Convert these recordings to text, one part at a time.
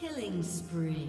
Killing spree.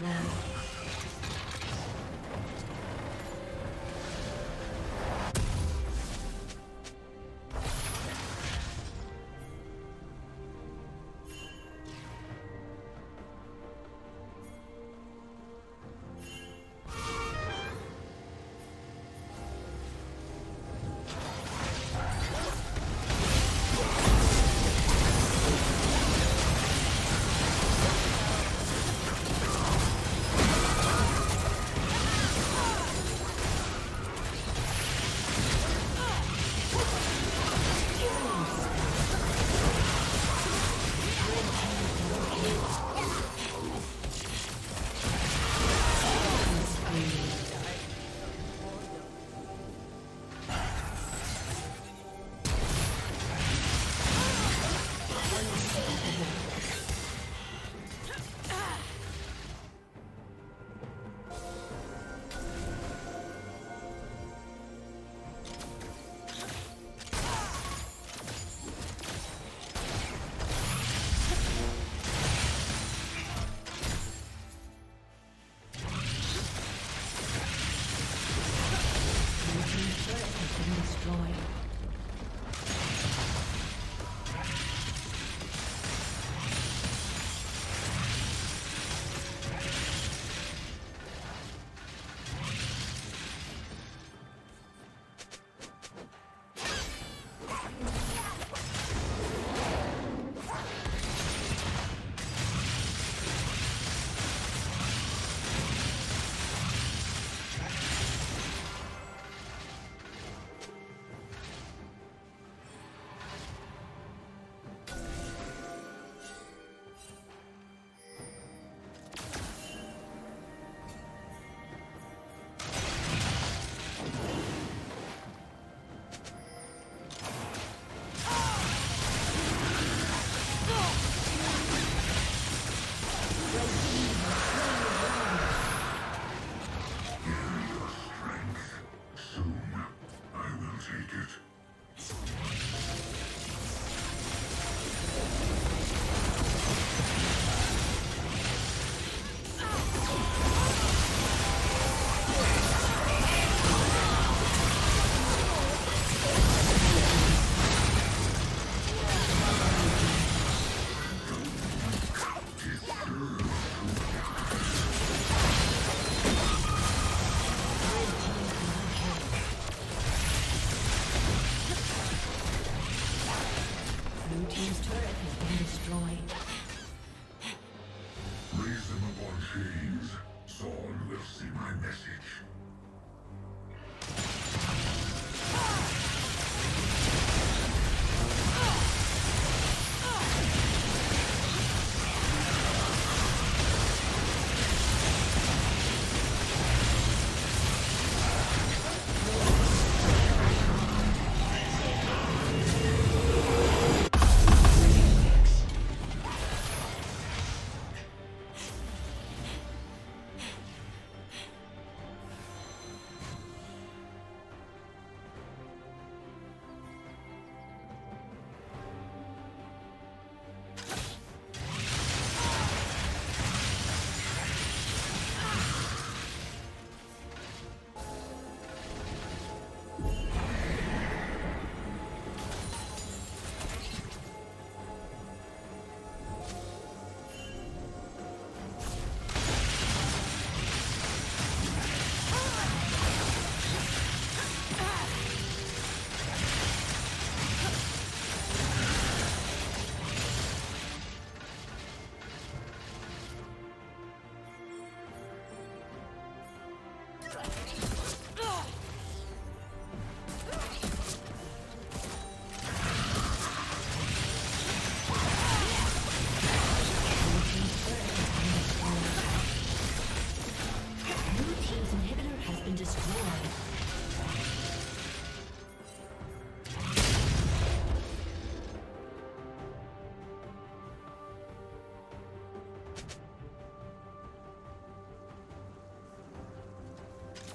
destroyed.